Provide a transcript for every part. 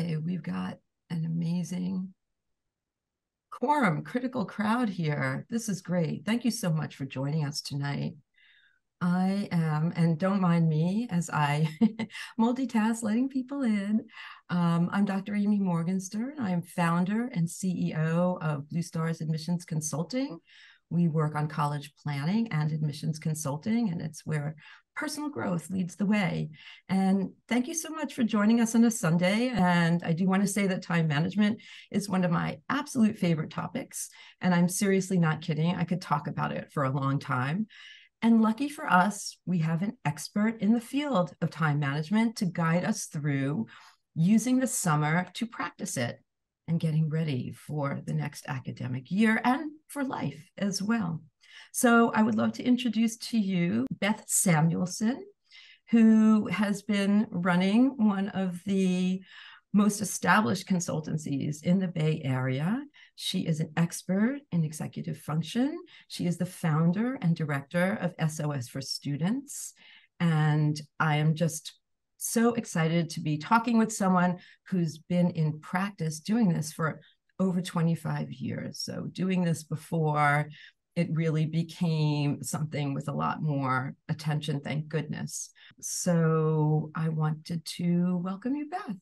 Okay, we've got an amazing quorum, critical crowd here. This is great. Thank you so much for joining us tonight. I am, and don't mind me as I multitask letting people in. Um, I'm Dr. Amy Morgenstern. I'm founder and CEO of Blue Stars Admissions Consulting. We work on college planning and admissions consulting, and it's where personal growth leads the way. And thank you so much for joining us on a Sunday. And I do want to say that time management is one of my absolute favorite topics. And I'm seriously not kidding. I could talk about it for a long time. And lucky for us, we have an expert in the field of time management to guide us through using the summer to practice it and getting ready for the next academic year and for life as well. So I would love to introduce to you Beth Samuelson, who has been running one of the most established consultancies in the Bay Area. She is an expert in executive function. She is the founder and director of SOS for Students. And I am just so excited to be talking with someone who's been in practice doing this for over 25 years. So, doing this before it really became something with a lot more attention, thank goodness. So I wanted to welcome you, Beth.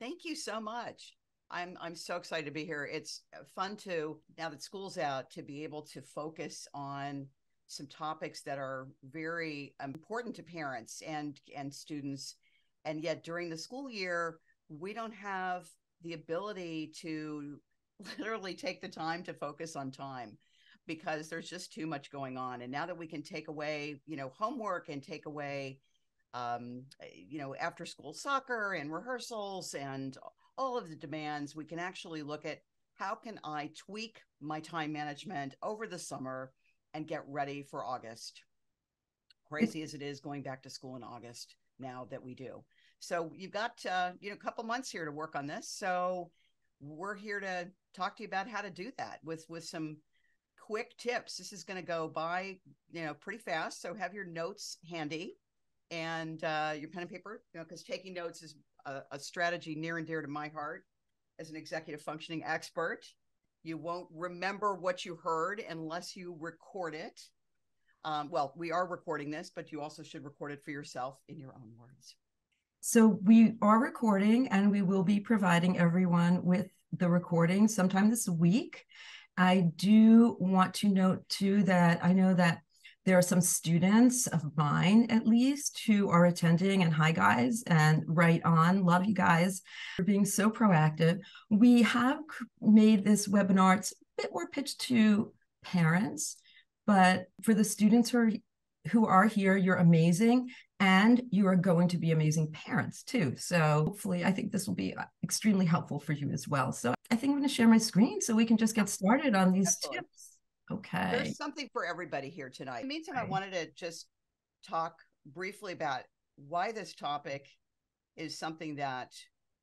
Thank you so much. I'm I'm so excited to be here. It's uh, fun to now that school's out to be able to focus on some topics that are very important to parents and and students and yet during the school year we don't have the ability to literally take the time to focus on time because there's just too much going on. And now that we can take away, you know, homework and take away, um, you know, after school soccer and rehearsals and all of the demands, we can actually look at how can I tweak my time management over the summer and get ready for August. Crazy as it is going back to school in August now that we do. So you've got uh, you know a couple months here to work on this. So we're here to talk to you about how to do that with with some quick tips. This is going to go by, you know, pretty fast. So have your notes handy and uh, your pen and paper, you know, because taking notes is a, a strategy near and dear to my heart as an executive functioning expert. You won't remember what you heard unless you record it. Um, well, we are recording this, but you also should record it for yourself in your own words. So we are recording and we will be providing everyone with the recording sometime this week. I do want to note too that I know that there are some students of mine, at least, who are attending. And hi, guys, and right on. Love you guys for being so proactive. We have made this webinar, it's a bit more pitched to parents, but for the students who are who are here, you're amazing and you are going to be amazing parents too. So hopefully, I think this will be uh, extremely helpful for you as well. So I think I'm going to share my screen so we can just get started on these Absolutely. tips. Okay. There's something for everybody here tonight. In the meantime, I wanted to just talk briefly about why this topic is something that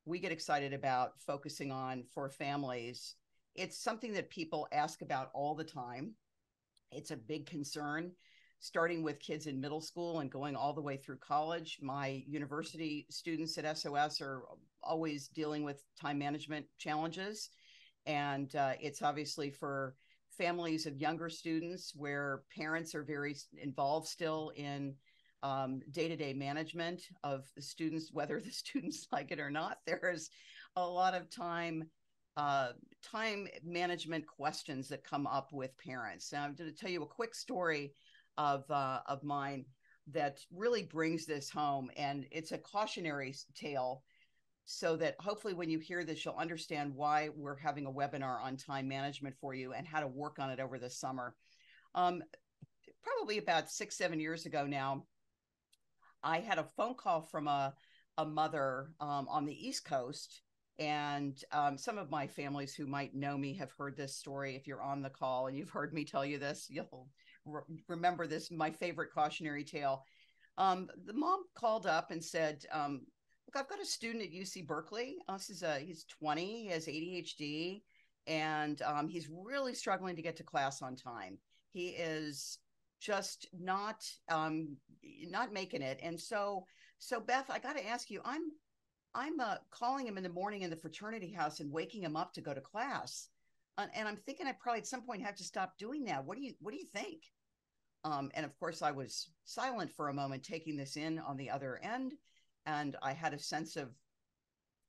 we get excited about focusing on for families. It's something that people ask about all the time. It's a big concern starting with kids in middle school and going all the way through college. My university students at SOS are always dealing with time management challenges. And uh, it's obviously for families of younger students where parents are very involved still in day to day management of the students, whether the students like it or not. There's a lot of time. Uh, time management questions that come up with parents. Now, I'm going to tell you a quick story of uh, of mine that really brings this home, and it's a cautionary tale, so that hopefully when you hear this, you'll understand why we're having a webinar on time management for you and how to work on it over the summer. Um, probably about six seven years ago now, I had a phone call from a a mother um, on the East Coast and um, some of my families who might know me have heard this story. If you're on the call and you've heard me tell you this, you'll re- remember this my favorite cautionary tale. Um, the mom called up and said, um, "Look, I've got a student at UC Berkeley. Uh, this is a he's 20, he has ADHD, and um, he's really struggling to get to class on time. He is just not um, not making it. And so, so Beth, I got to ask you, I'm I'm uh, calling him in the morning in the fraternity house and waking him up to go to class. Uh, and I'm thinking I probably at some point have to stop doing that. What do you What do you think? Um, and of course, I was silent for a moment, taking this in on the other end, and I had a sense of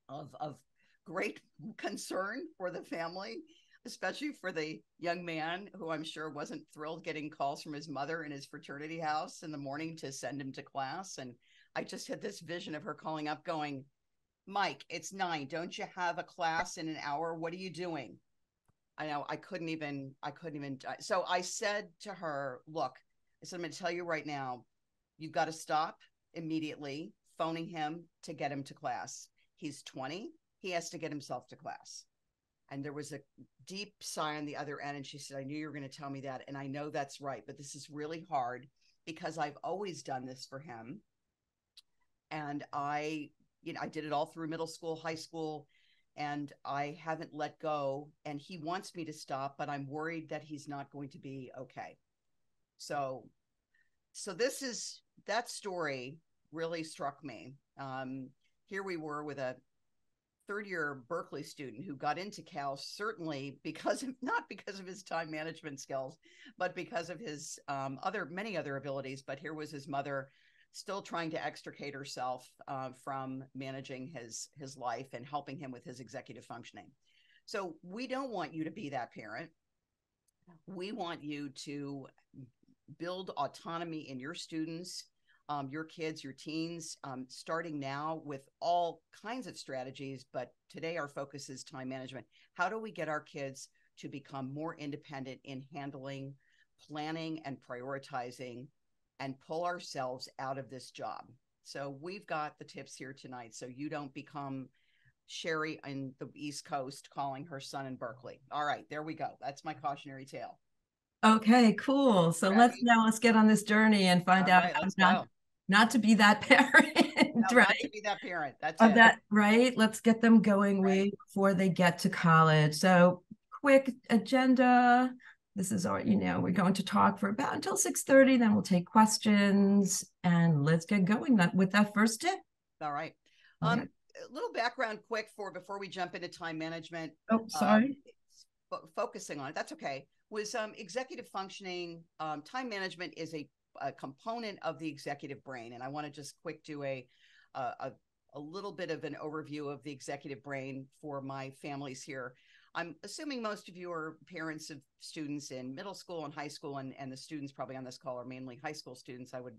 of of great concern for the family, especially for the young man who I'm sure wasn't thrilled getting calls from his mother in his fraternity house in the morning to send him to class. And I just had this vision of her calling up, going, Mike, it's nine. Don't you have a class in an hour? What are you doing? I know I couldn't even, I couldn't even. So I said to her, look, I said, I'm going to tell you right now, you've got to stop immediately phoning him to get him to class. He's 20. He has to get himself to class. And there was a deep sigh on the other end. And she said, I knew you were going to tell me that. And I know that's right. But this is really hard because I've always done this for him. And I you know, I did it all through middle school, high school, and I haven't let go. And he wants me to stop, but I'm worried that he's not going to be okay. So, so this is that story really struck me. Um, here we were with a third year Berkeley student who got into Cal certainly because of not because of his time management skills, but because of his um, other many other abilities. But here was his mother still trying to extricate herself uh, from managing his his life and helping him with his executive functioning. So we don't want you to be that parent. We want you to build autonomy in your students, um, your kids, your teens, um, starting now with all kinds of strategies. But today, our focus is time management. How do we get our kids to become more independent in handling, planning, and prioritizing and pull ourselves out of this job. So we've got the tips here tonight so you don't become Sherry in the East Coast calling her son in Berkeley. All right, there we go. That's my cautionary tale. Okay, cool. So right. let's now let's get on this journey and find All out right, how not, not to be that parent, no, right? Not to be that parent. That's it. that right. Let's get them going right. way before they get to college. So quick agenda this is our, you know, we're going to talk for about until 6.30, then we'll take questions and let's get going that, with that first tip. All right. Um, A little background quick for before we jump into time management. Oh, sorry. Um, focusing on it, that's okay. Was um, executive functioning, um, time management is a, a component of the executive brain. And I want to just quick do a, a, a little bit of an overview of the executive brain for my families here. I'm assuming most of you are parents of students in middle school and high school, and, and the students probably on this call are mainly high school students. I would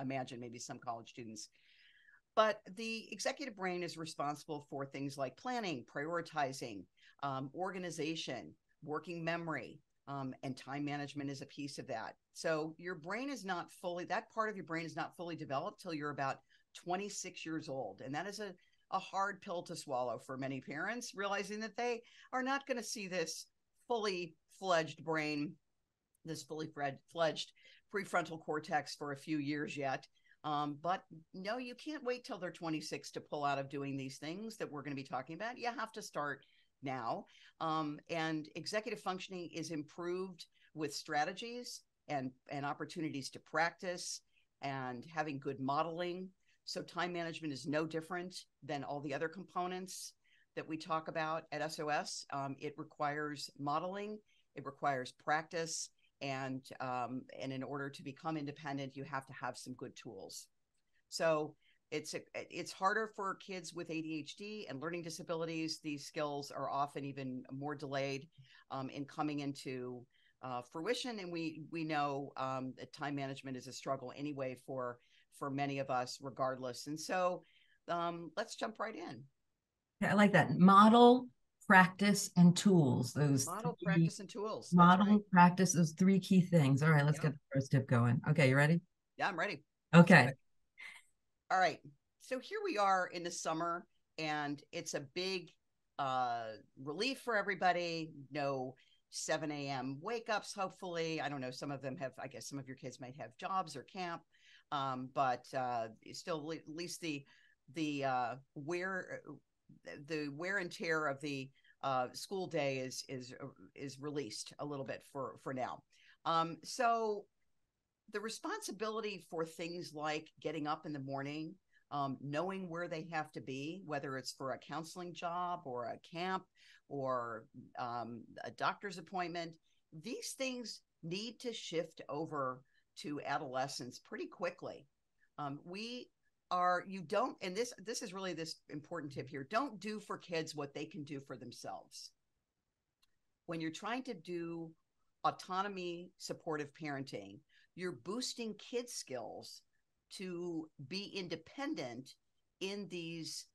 imagine maybe some college students. But the executive brain is responsible for things like planning, prioritizing, um, organization, working memory, um, and time management is a piece of that. So your brain is not fully, that part of your brain is not fully developed till you're about 26 years old. And that is a a hard pill to swallow for many parents, realizing that they are not going to see this fully fledged brain, this fully fledged prefrontal cortex for a few years yet. Um, but no, you can't wait till they're 26 to pull out of doing these things that we're going to be talking about. You have to start now. Um, and executive functioning is improved with strategies and, and opportunities to practice and having good modeling so time management is no different than all the other components that we talk about at SOS. Um, it requires modeling, it requires practice, and um, and in order to become independent, you have to have some good tools. So it's a, it's harder for kids with ADHD and learning disabilities. These skills are often even more delayed um, in coming into uh, fruition, and we we know um, that time management is a struggle anyway for for many of us, regardless. And so um, let's jump right in. I like that model, practice, and tools. Those model, three, practice, and tools. Model, right. practice, those three key things. All right, let's get the first tip going. Okay, you ready? Yeah, I'm ready. Okay. All right. So here we are in the summer, and it's a big uh, relief for everybody. No 7 a.m. wake ups, hopefully. I don't know. Some of them have, I guess some of your kids might have jobs or camp um, but uh, still at least the the uh, wear the wear and tear of the uh, school day is is is released a little bit for for now. Um, so the responsibility for things like getting up in the morning, um, knowing where they have to be, whether it's for a counseling job or a camp or um, a doctor's appointment. These things need to shift over to adolescence pretty quickly. Um, we are you don't and this this is really this important tip here don't do for kids what they can do for themselves when you're trying to do autonomy supportive parenting you're boosting kids skills to be independent in these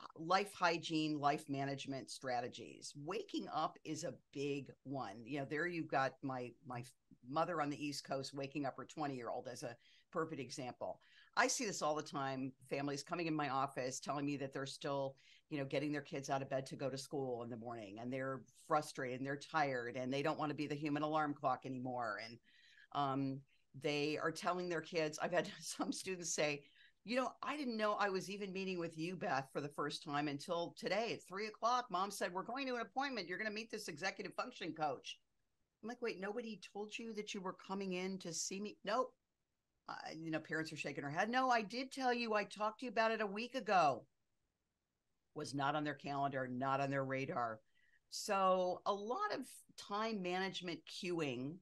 uh, life hygiene, life management strategies. Waking up is a big one. You know, there you've got my my mother on the East Coast waking up her 20 year old as a perfect example. I see this all the time. Families coming in my office telling me that they're still, you know, getting their kids out of bed to go to school in the morning and they're frustrated and they're tired and they don't want to be the human alarm clock anymore. And um, they are telling their kids, I've had some students say, you know, I didn't know I was even meeting with you, Beth, for the first time until today at three o'clock. Mom said, We're going to an appointment. You're going to meet this executive function coach. I'm like, Wait, nobody told you that you were coming in to see me? Nope. Uh, you know, parents are shaking their head. No, I did tell you. I talked to you about it a week ago. Was not on their calendar, not on their radar. So, a lot of time management cueing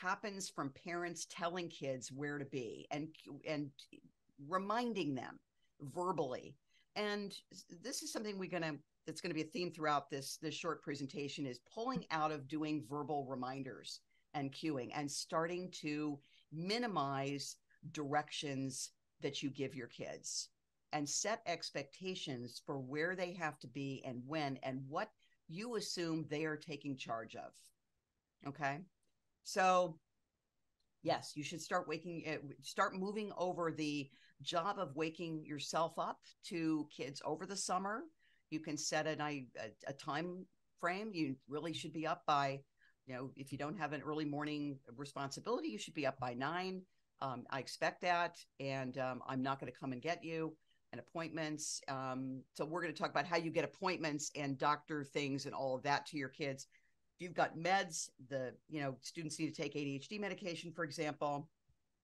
happens from parents telling kids where to be and and reminding them verbally. And this is something we're going to that's going to be a theme throughout this this short presentation is pulling out of doing verbal reminders and cueing and starting to minimize directions that you give your kids and set expectations for where they have to be and when and what you assume they are taking charge of. Okay. So, yes, you should start waking, eh, start moving over the job of waking yourself up to kids over the summer. You can set an, a, a time frame. You really should be up by, you know, if you don't have an early morning responsibility, you should be up by nine. Um, I expect that, and um, I'm not going to come and get you and appointments. Um, so we're going to talk about how you get appointments and doctor things and all of that to your kids. You've got meds, the you know students need to take ADHD medication, for example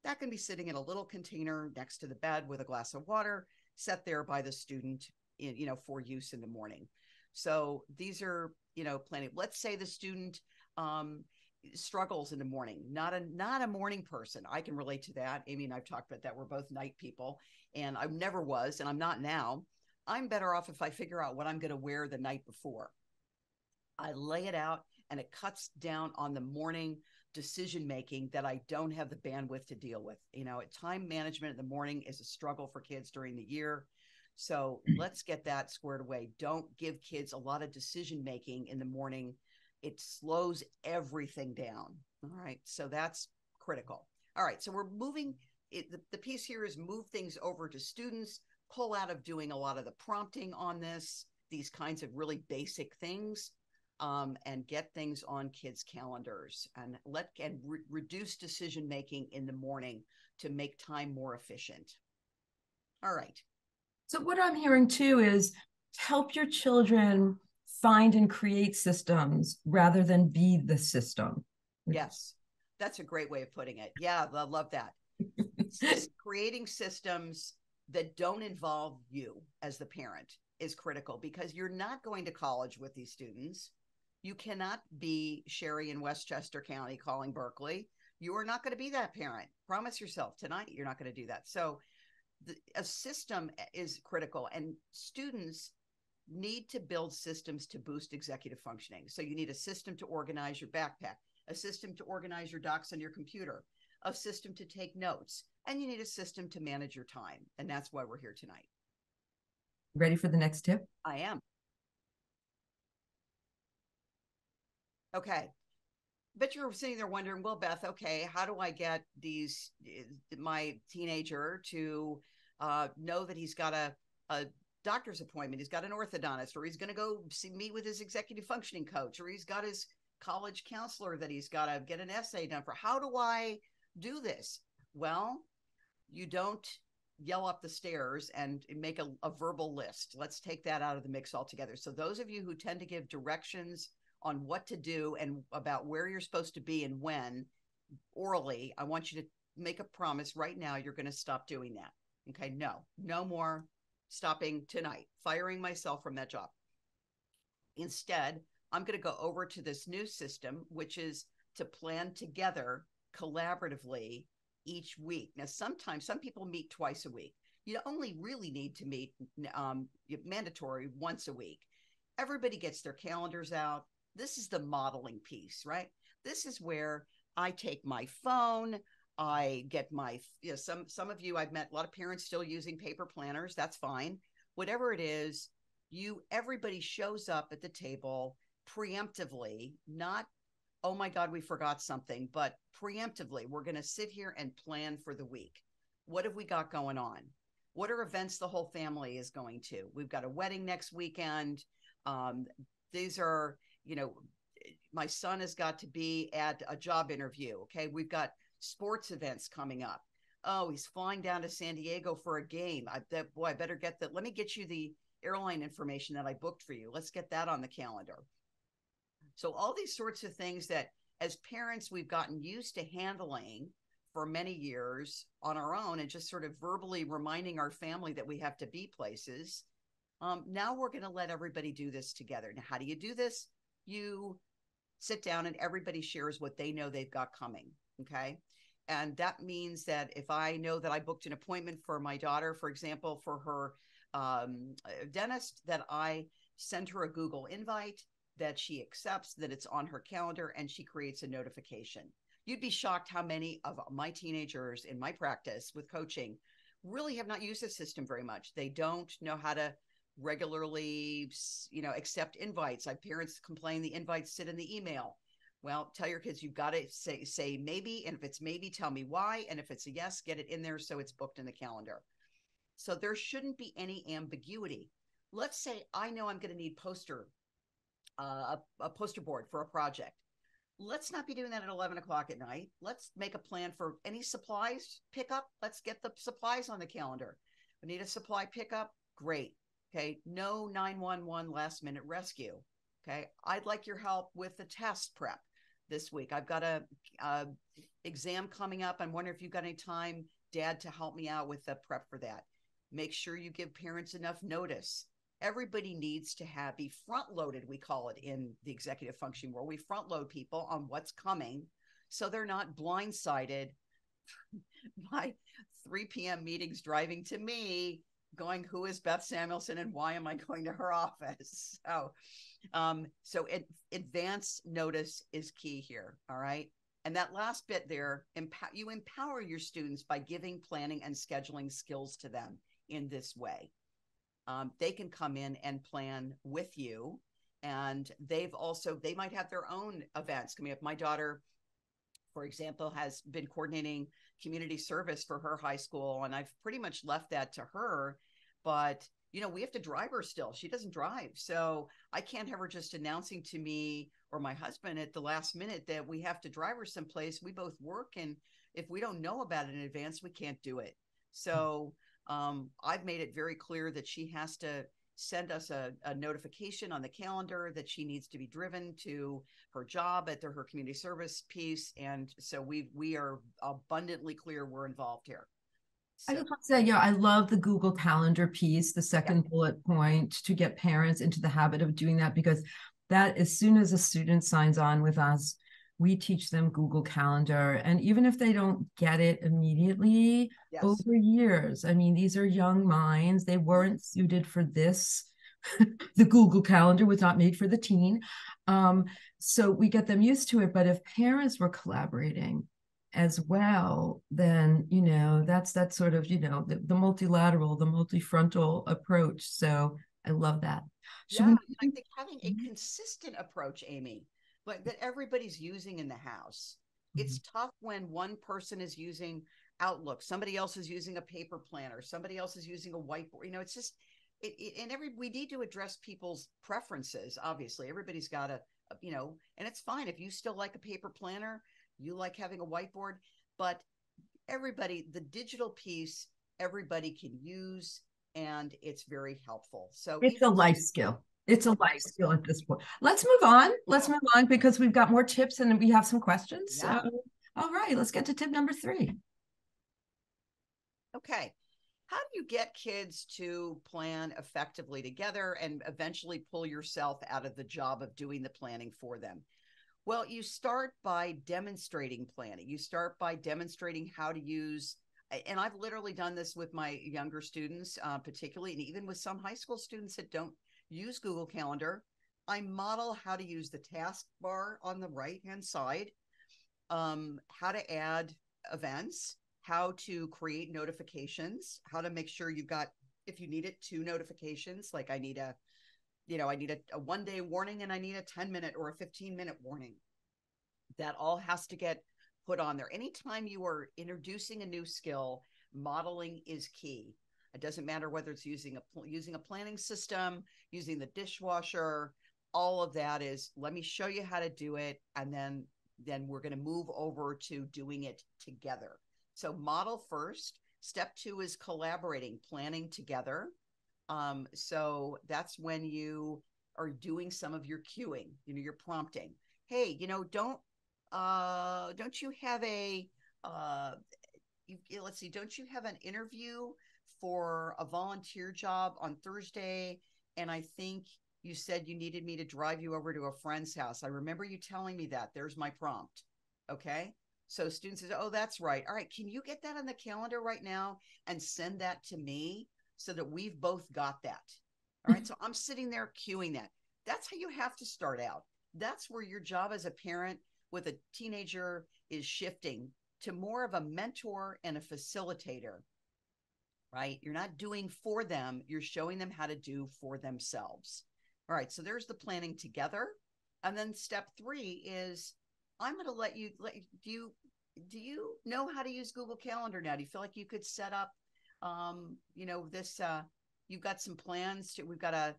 that can be sitting in a little container next to the bed with a glass of water set there by the student in, you know for use in the morning. So these are you know plenty let's say the student um, struggles in the morning not a not a morning person. I can relate to that. Amy and i've talked about that. We're both night people and i never was and i'm not now. I'm better off if i figure out what i'm going to wear the night before. I lay it out and it cuts down on the morning decision making that I don't have the bandwidth to deal with. You know, time management in the morning is a struggle for kids during the year. So mm. let's get that squared away. Don't give kids a lot of decision making in the morning. It slows everything down. All right. So that's critical. All right. So we're moving. It, the, the piece here is move things over to students, pull out of doing a lot of the prompting on this, these kinds of really basic things um, and get things on kids' calendars and let and re- reduce decision making in the morning to make time more efficient. All right. So what I'm hearing too is help your children find and create systems rather than be the system. Yes. That's a great way of putting it. Yeah, I love that. creating systems that don't involve you as the parent is critical because you're not going to college with these students. You cannot be Sherry in Westchester County calling Berkeley. You are not going to be that parent. Promise yourself tonight you're not going to do that. So, the, a system is critical, and students need to build systems to boost executive functioning. So, you need a system to organize your backpack, a system to organize your docs on your computer, a system to take notes, and you need a system to manage your time. And that's why we're here tonight. Ready for the next tip? I am. Okay. But you're sitting there wondering, well, Beth, okay, how do I get these eh, my teenager to uh, know that he's got a, a doctor's appointment, he's got an orthodontist, or he's going to go see, meet with his executive functioning coach, or he's got his college counselor that he's got to get an essay done for. How do I do this? Well, you don't yell up the stairs and make a, a verbal list. Let's take that out of the mix altogether. So, those of you who tend to give directions on what to do and about where you're supposed to be and when orally, I want you to make a promise right now you're going to stop doing that. Okay, no, no more stopping tonight, firing myself from that job. Instead, I'm going to go over to this new system, which is to plan together collaboratively each week. Now, sometimes some people meet twice a week. You only really need to meet um, mandatory once a week. Everybody gets their calendars out. This is the modeling piece, right? This is where I take my phone, I get my you know, some some of you I've met a lot of parents still using paper planners. That's fine. Whatever it is, you everybody shows up at the table preemptively, not oh my god we forgot something, but preemptively we're going to sit here and plan for the week. What have we got going on? What are events the whole family is going to? We've got a wedding next weekend. Um, these are, you know, my son has got to be at a job interview. Okay. We've got sports events coming up. Oh, he's flying down to San Diego for a game. I boy, I better get that. Let me get you the airline information that I booked for you. Let's get that on the calendar. So all these sorts of things that as parents we've gotten used to handling for many years on our own and just sort of verbally reminding our family that we have to be places. Um, now we're going to let everybody do this together. Now, how do you do this? You sit down and everybody shares what they know they've got coming. Okay. And that means that if I know that I booked an appointment for my daughter, for example, for her um, dentist, that I send her a Google invite, that she accepts, that it's on her calendar, and she creates a notification. You'd be shocked how many of my teenagers in my practice with coaching really have not used the system very much. They don't know how to regularly, you know, accept invites. I parents complain the invites sit in the email. Well, tell your kids you've got to say say maybe, and if it's maybe, tell me why, and if it's a yes, get it in there so it's booked in the calendar. So there shouldn't be any ambiguity. Let's say I know I'm going to need poster, uh, a, a poster board for a project. Let's not be doing that at 11 o'clock at night. Let's make a plan for any supplies pickup. Let's get the supplies on the calendar. We need a supply pickup. Great. Okay. No 911 last minute rescue. Okay. I'd like your help with the test prep this week. I've got a, a exam coming up. I'm wondering if you've got any time, Dad, to help me out with the prep for that. Make sure you give parents enough notice. Everybody needs to have be front loaded, we call it in the executive functioning world. We front load people on what's coming so they're not blindsided by 3 p.m. meetings driving to me going, Who is Beth Samuelson and why am I going to her office? So um, so advance notice is key here. All right. And that last bit there, empower, you empower your students by giving planning and scheduling skills to them in this way. Um, they can come in and plan with you. And they've also, they might have their own events coming up. My daughter, for example, has been coordinating community service for her high school. And I've pretty much left that to her. But you know, we have to drive her still. She doesn't drive. So I can't have her just announcing to me or my husband at the last minute that we have to drive her someplace. We both work. And if we don't know about it in advance, we can't do it. So um, I've made it very clear that she has to send us a, a, notification on the calendar that she needs to be driven to her job at the, her community service piece. And so we we are abundantly clear we're involved here. So. I just want to say, yeah, I love the Google Calendar piece, the second yeah. bullet point to get parents into the habit of doing that because that as soon as a student signs on with us, we teach them Google Calendar. And even if they don't get it immediately, yes. over years, I mean, these are young minds. They weren't suited for this. the Google Calendar was not made for the teen. Um, so we get them used to it. But if parents were collaborating, as well, then you know that's that sort of you know the, the multilateral, the multifrontal approach. So I love that. Should yeah, we- I think having a consistent approach, Amy, like that everybody's using in the house. Mm-hmm. It's tough when one person is using Outlook, somebody else is using a paper planner, somebody else is using a whiteboard. You know, it's just it, it, and every we need to address people's preferences. Obviously, everybody's got a, a you know, and it's fine if you still like a paper planner you like having a whiteboard, but everybody, the digital piece, everybody can use and it's very helpful. So it's a life skill. It's a life skill at this point. Let's move on. Let's move on because we've got more tips and we have some questions. Yeah. So, all right, let's get to tip number three. Okay. how do you get kids to plan effectively together and eventually pull yourself out of the job of doing the planning for them? Well, you start by demonstrating planning. You start by demonstrating how to use, and I've literally done this with my younger students, uh, particularly, and even with some high school students that don't use Google Calendar. I model how to use the task bar on the right hand side, um, how to add events, how to create notifications, how to make sure you've got, if you need it, two notifications. Like I need a, you know, I need a, a one day warning and I need a 10 minute or a 15 minute warning. That all has to get put on there. Anytime you are introducing a new skill, modeling is key. It doesn't matter whether it's using a using a planning system, using the dishwasher, all of that is let me show you how to do it and then then we're going to move over to doing it together. So model first. Step two is collaborating, planning together. Um, so that's when you are doing some of your cueing, you know, your prompting. Hey, you know, don't uh don't you have a uh you, let's see, don't you have an interview for a volunteer job on Thursday? And I think you said you needed me to drive you over to a friend's house. I remember you telling me that. There's my prompt. Okay. So students says, "Oh, that's right. All right, can you get that on the calendar right now and send that to me so that we've both got that?" All right. so I'm sitting there cueing that. That's how you have to start out. That's where your job as a parent with a teenager is shifting to more of a mentor and a facilitator. Right? You're not doing for them, you're showing them how to do for themselves. All right, so there's the planning together. And then step 3 is I'm going to let you let do you do you know how to use Google Calendar now? Do you feel like you could set up um, you know, this uh you've got some plans to we've got a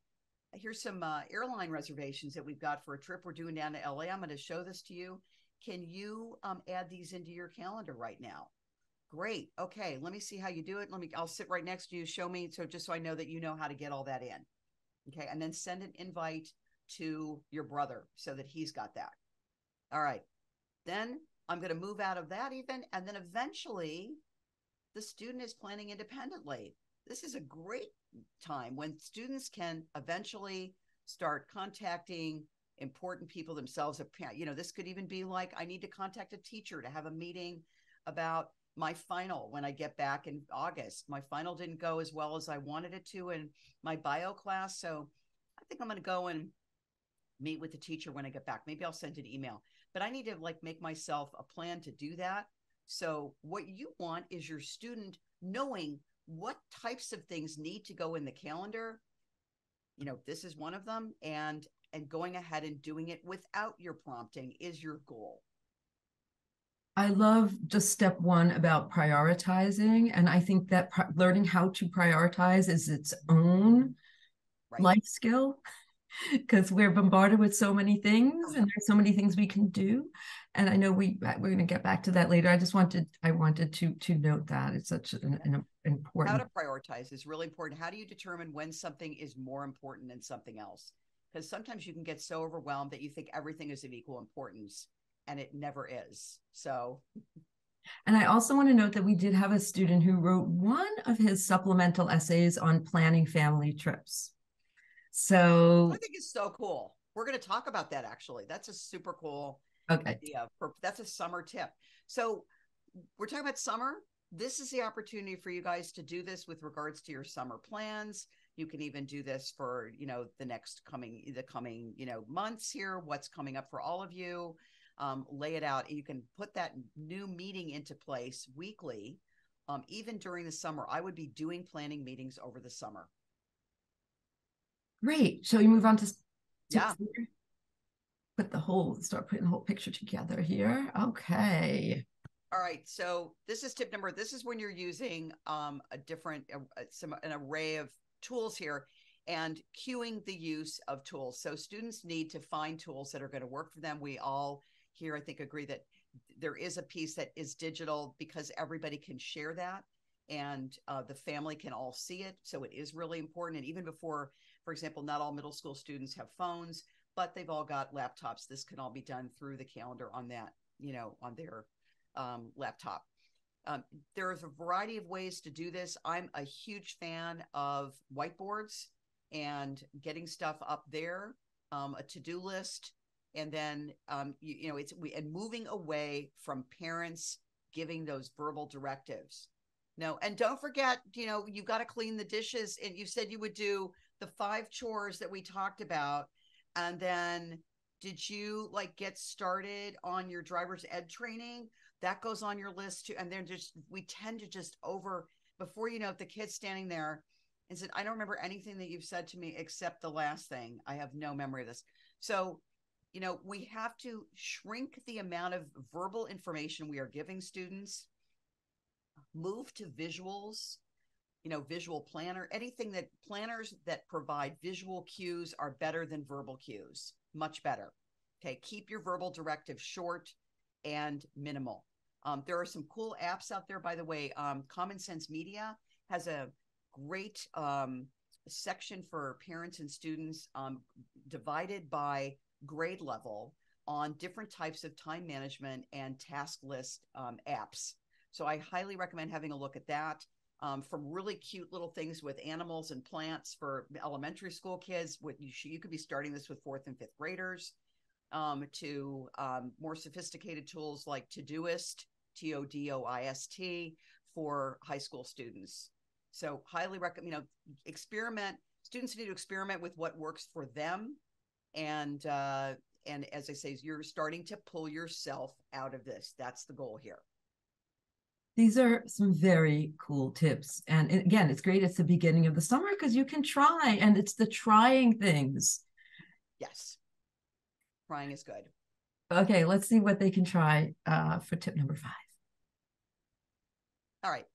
here's some uh, airline reservations that we've got for a trip we're doing down to LA. I'm going to show this to you. Can you um, add these into your calendar right now? Great. Okay, let me see how you do it. Let me I'll sit right next to you. Show me so just so I know that you know how to get all that in. Okay, and then send an invite to your brother so that he's got that. All right. Then I'm going to move out of that even. And then eventually the student is planning independently. This is a great time when students can eventually start contacting important people themselves. You know, this could even be like, I need to contact a teacher to have a meeting about my final when I get back in August. My final didn't go as well as I wanted it to in my bio class. So I think I'm going to go and meet with the teacher when I get back. Maybe I'll send an email but I need to like make myself a plan to do that. So what you want is your student knowing what types of things need to go in the calendar. You know, this is one of them and and going ahead and doing it without your prompting is your goal. I love just step one about prioritizing. And I think that learning how to prioritize is its own right. life skill because we're bombarded with so many things and there's so many things we can do. And i know we uh, we're going to get back to that later. I just wanted i wanted to to note that. It's such an, an important how to prioritize is really important. How do you determine when something is more important than something else? Because sometimes you can get so overwhelmed that you think everything is of equal importance and it never is so and I also want to note that we did have a student who wrote one of his supplemental essays on planning family trips. So I think it's so cool. We're going to talk about that actually. That's a super cool okay. idea. For, that's a summer tip. So we're talking about summer. This is the opportunity for you guys to do this with regards to your summer plans. You can even do this for, you know, the next coming, the coming, you know, months here, what's coming up for all of you. Um, lay it out. You can put that new meeting into place weekly. Um, even during the summer, I would be doing planning meetings over the summer. Great. Shall we move on to, to yeah. Put the whole start putting the whole picture together here. Okay. All right. So this is tip number. This is when you're using um, a different uh, some an array of tools here and cueing the use of tools. So students need to find tools that are going to work for them. We all here, I think, agree that there is a piece that is digital because everybody can share that and uh, the family can all see it. So it is really important. And even before for example, not all middle school students have phones, but they've all got laptops. This can all be done through the calendar on that, you know, on their um, laptop. Um, there's a variety of ways to do this. I'm a huge fan of whiteboards and getting stuff up there, um, a to-do list, and then um, you, you know it's we and moving away from parents giving those verbal directives. No, and don't forget, you know, you've got to clean the dishes, and you said you would do the five chores that we talked about, and then did you like get started on your driver's ed training? That goes on your list too. And then just we tend to just over before you know it, the kid's standing there and said, I don't remember anything that you've said to me except the last thing. I have no memory of this. So, you know, we have to shrink the amount of verbal information we are giving students, move to visuals, you know, visual planner, anything that planners that provide visual cues are better than verbal cues much better. Okay, keep your verbal directive short and minimal. Um, there are some cool apps out there, by the way. Um, Common Sense Media has a great um, section for parents and students um, divided by grade level on different types of time management and task list um, apps. So I highly recommend having a look at that um, from really cute little things with animals and plants for elementary school kids. What you, you could be starting this with fourth and fifth graders, um, to um, more sophisticated tools like Todoist, T O D O I S T, for high school students. So highly recommend. You know, experiment. Students need to experiment with what works for them, and uh, and as I say, you're starting to pull yourself out of this. That's the goal here. These are some very cool tips. And again, it's great. It's the beginning of the summer because you can try, and it's the trying things. Yes. Trying is good. Okay, let's see what they can try uh, for tip number five. All right.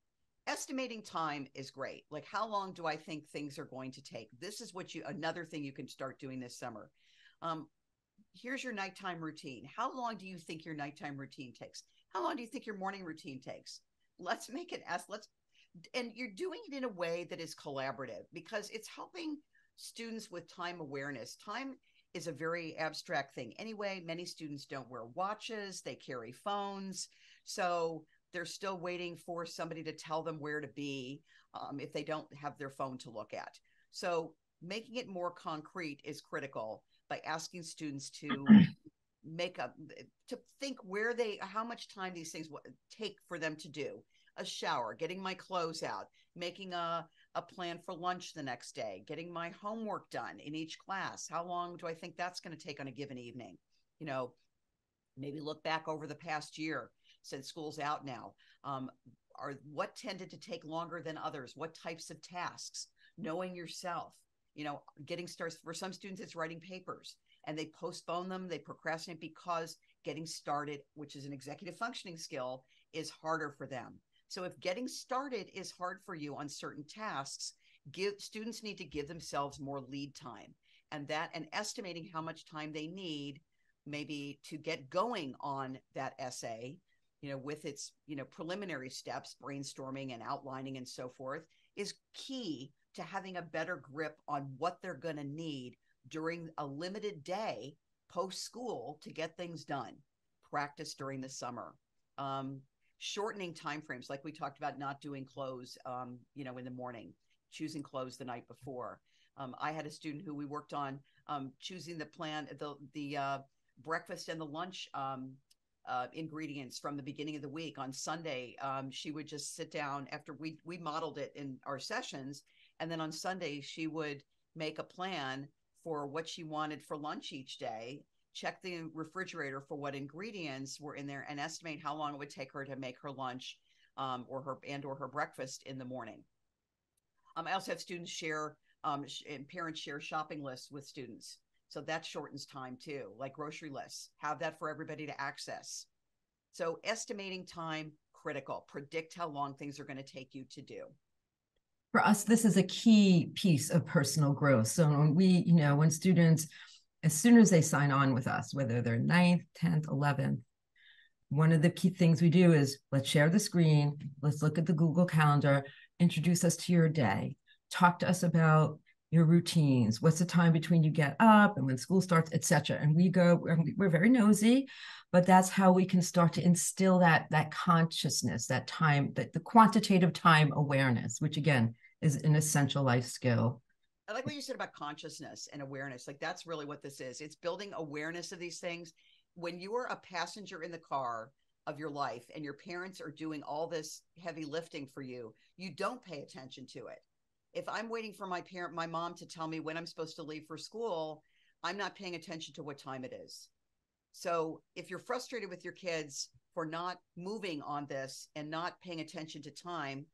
Estimating time is great. Like, how long do I think things are going to take? This is what you, another thing you can start doing this summer. Um, here's your nighttime routine. How long do you think your nighttime routine takes? How long do you think your morning routine takes? let's make it as let's and you're doing it in a way that is collaborative because it's helping students with time awareness time is a very abstract thing anyway many students don't wear watches they carry phones so they're still waiting for somebody to tell them where to be um, if they don't have their phone to look at so making it more concrete is critical by asking students to make up to think where they how much time these things take for them to do. A shower getting my clothes out making a, a plan for lunch the next day getting my homework done in each class. How long do i think that's going to take on a given evening? You know maybe look back over the past year since school's out now. Um, are what tended to take longer than others? What types of tasks? Knowing yourself you know getting started for some students it's writing papers and they postpone them, they procrastinate because getting started, which is an executive functioning skill, is harder for them. So if getting started is hard for you on certain tasks, give students need to give themselves more lead time. And that and estimating how much time they need maybe to get going on that essay, you know, with its, you know, preliminary steps, brainstorming and outlining and so forth, is key to having a better grip on what they're going to need during a limited day post school to get things done. Practice during the summer. Um, shortening timeframes, like we talked about, not doing clothes, um, you know, in the morning, choosing clothes the night before. Um, I had a student who we worked on um, choosing the plan, the the uh, breakfast and the lunch um, uh, ingredients from the beginning of the week. On Sunday, um, she would just sit down after we we modeled it in our sessions, and then on Sunday she would make a plan for what she wanted for lunch each day, check the refrigerator for what ingredients were in there, and estimate how long it would take her to make her lunch um, or her and or her breakfast in the morning. Um, I also have students share um, sh- and parents share shopping lists with students, so that shortens time too, like grocery lists. Have that for everybody to access. So estimating time critical. Predict how long things are going to take you to do for us, this is a key piece of personal growth. So when we, you know, when students, as soon as they sign on with us, whether they're ninth, 10th, 11th, one of the key things we do is let's share the screen, let's look at the Google Calendar, introduce us to your day, talk to us about your routines what's the time between you get up and when school starts etc and we go we're very nosy but that's how we can start to instill that that consciousness that time that the quantitative time awareness which again is an essential life skill. I like what you said about consciousness and awareness. Like that's really what this is. It's building awareness of these things. When you are a passenger in the car of your life and your parents are doing all this heavy lifting for you you don't pay attention to it if i'm waiting for my parent my mom to tell me when i'm supposed to leave for school i'm not paying attention to what time it is so if you're frustrated with your kids for not moving on this and not paying attention to time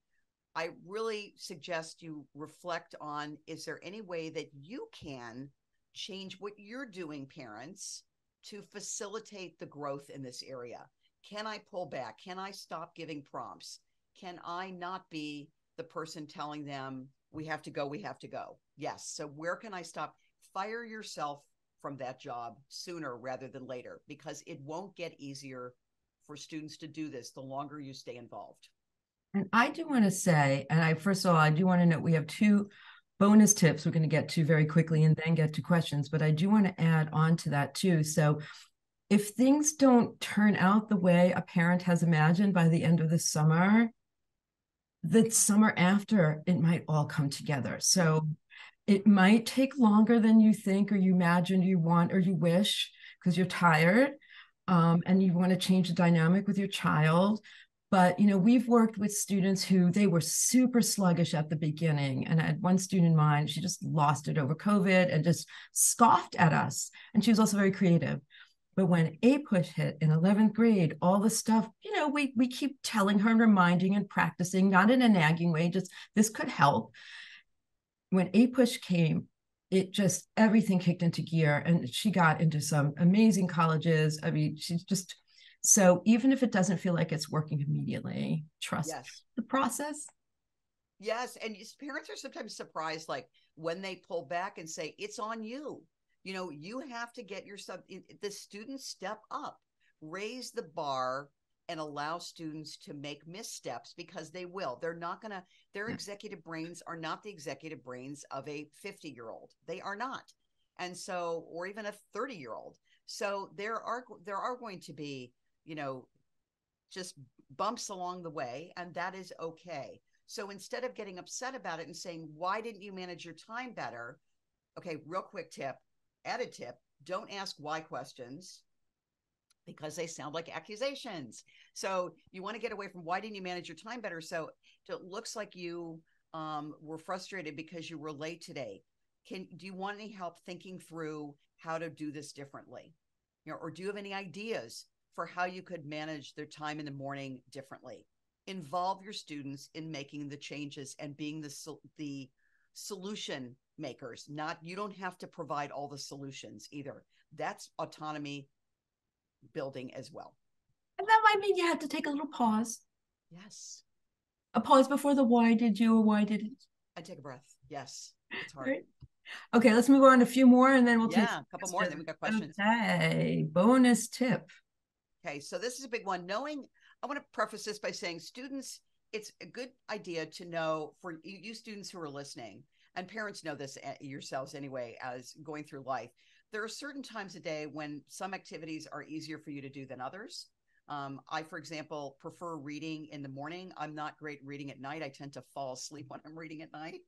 i really suggest you reflect on is there any way that you can change what you're doing parents to facilitate the growth in this area can I pull back? Can I stop giving prompts? Can I not be the person telling them we have to go, we have to go? Yes. So where can I stop? Fire yourself from that job sooner rather than later because it won't get easier for students to do this the longer you stay involved. And I do want to say, and I first of all, I do want to note we have two bonus tips we're going to get to very quickly and then get to questions, but I do want to add on to that too. So if things don't turn out the way a parent has imagined by the end of the summer, the summer after it might all come together. So it might take longer than you think or you imagine you want or you wish because you're tired um, and you want to change the dynamic with your child. But you know, we've worked with students who they were super sluggish at the beginning. And I had one student in mind, she just lost it over COVID and just scoffed at us. And she was also very creative. But when A push hit in 11th grade, all the stuff, you know, we, we keep telling her and reminding and practicing, not in a nagging way, just this could help. When A push came, it just everything kicked into gear and she got into some amazing colleges. I mean, she's just so even if it doesn't feel like it's working immediately, trust yes. the process. Yes. And parents are sometimes surprised, like when they pull back and say, it's on you you know you have to get yourself the students step up raise the bar and allow students to make missteps because they will. They're not going to their executive brains are not the executive brains of a 50 year old they are not. And so or even a 30 year old so there are there are going to be you know just bumps along the way and that is okay. So instead of getting upset about it and saying why didn't you manage your time better? Okay real quick tip added tip don't ask why questions because they sound like accusations. So you want to get away from why didn't you manage your time better? So it looks like you um, were frustrated because you were late today. Can do you want any help thinking through how to do this differently? You know, or do you have any ideas for how you could manage their time in the morning differently? Involve your students in making the changes and being the the solution makers not you don't have to provide all the solutions either. That's autonomy building as well. And that might mean you have to take a little pause. Yes. A pause before the why did you or why didn't i take a breath. Yes. It's hard. Right. okay let's move on a few more and then we'll yeah, take a couple more then we got questions. Okay bonus tip. Okay so this is a big one. Knowing i want to preface this by saying students it's a good idea to know for you students who are listening and parents know this eh, yourselves anyway as going through life there are certain times a day when some activities are easier for you to do than others. Um, i for example prefer reading in the morning. I'm not great reading at night. I tend to fall asleep when i'm reading at night.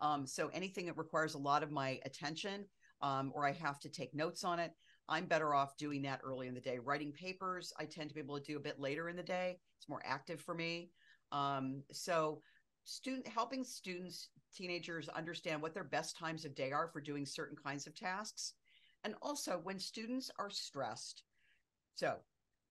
Um, so anything that requires a lot of my attention um, or i have to take notes on it i'm better off doing that early in the day. Writing papers i tend to be able to do a bit later in the day. It's more active for me. Um, so student helping students teenagers understand what their best times of day are for doing certain kinds of tasks. And also when students are stressed so